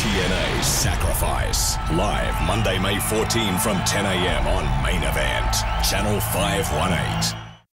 TNA Sacrifice. Live Monday, May 14 from 10 a.m. on Main Event. Channel 518.